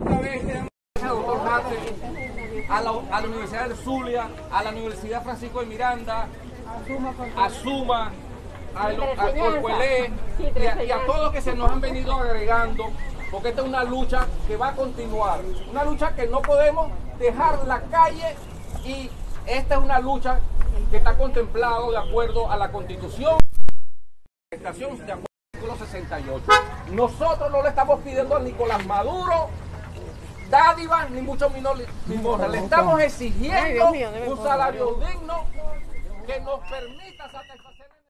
Una vez doctor a la, a la Universidad de Zulia, a la Universidad Francisco de Miranda, a Suma, a, lo- a Corcuelé y a, y a todos los que se nos han venido agregando, porque esta es una lucha que va a continuar, una lucha que no podemos dejar la calle y esta es una lucha que está contemplado de acuerdo a la Constitución de acuerdo al artículo 68. Nosotros no le estamos pidiendo a Nicolás Maduro dádivas ni mucho menos. Le estamos exigiendo Ay, mío, un salario digno que nos permita satisfacer.